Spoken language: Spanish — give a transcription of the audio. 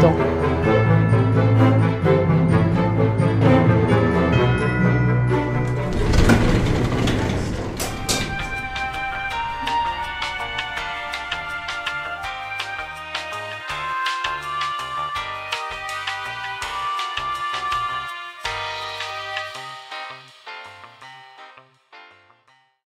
Cristo.